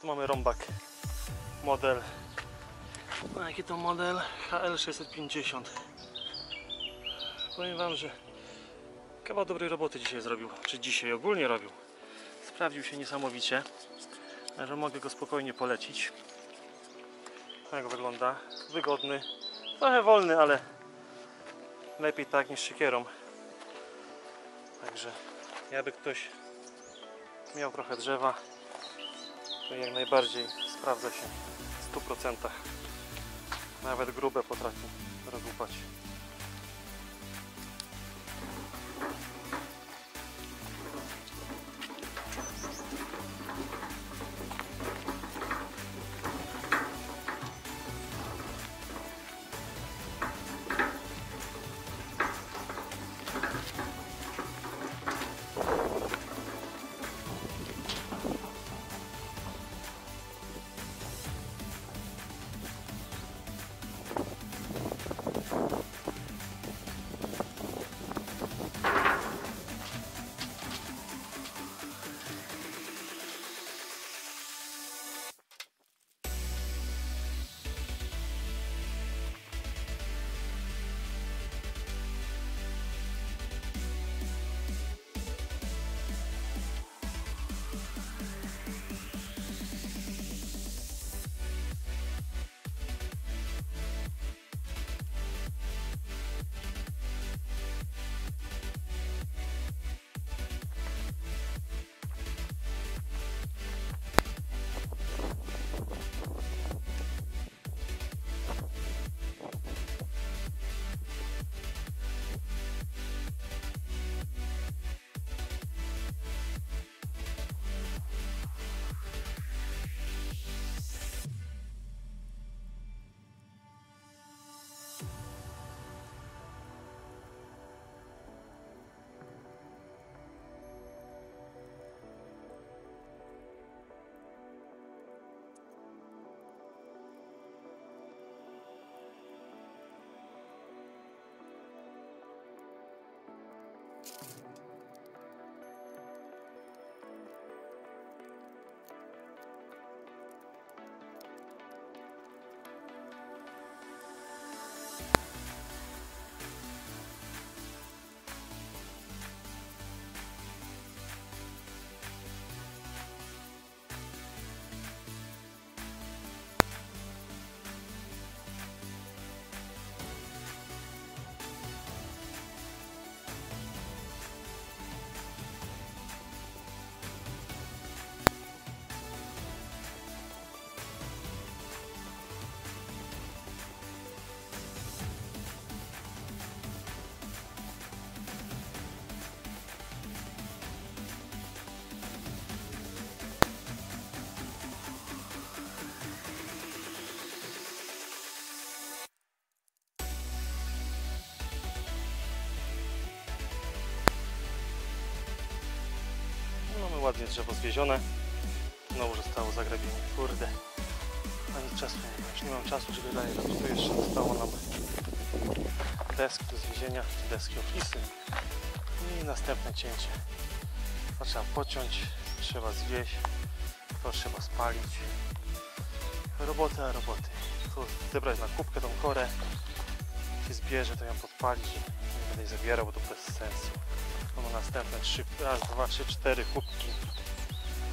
Tu mamy rąbak. Model. No jaki to model? HL650. Powiem Wam, że kawał dobrej roboty dzisiaj zrobił. Czy dzisiaj ogólnie robił. Sprawdził się niesamowicie. Że mogę go spokojnie polecić. Jak wygląda? Wygodny. Trochę wolny, ale lepiej tak niż siekierą. Także jakby ktoś miał trochę drzewa, jak najbardziej sprawdza się w 100%. Nawet grube potrafi ładnie drzewo zwiezione. Znowu zostało zagrabienie. Kurde. Ani czasu nie mam. Już nie mam czasu, żeby dalej robić. Tu jeszcze zostało nam deski do zwiezienia, deski ofisy i następne cięcie. To trzeba pociąć, trzeba zwieść, to trzeba spalić. Roboty, a roboty. Tu zebrać na kubkę tą korę. Się zbierze, to ją podpalić. Nie będę jej zabierał, bo to bez sensu. Następne trzy, raz, dwa, trzy, cztery kubki.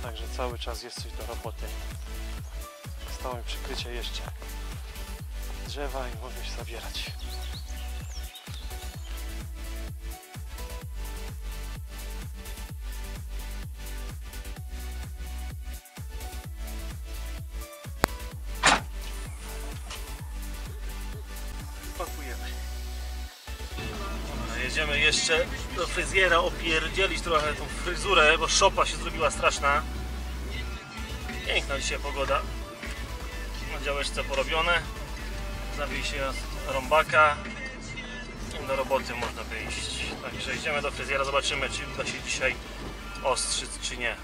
Także cały czas jest coś do roboty. Mi przykrycie jeszcze drzewa i mogę się zabierać. Dobra, jedziemy jeszcze do fryzjera opierdzielić trochę tą fryzurę, bo szopa się zrobiła straszna. Piękna dzisiaj pogoda. Na działeczce porobione. Zabij się rąbaka. I do roboty można by iść. Także idziemy do fryzjera, zobaczymy czy uda się dzisiaj ostrzyc czy nie.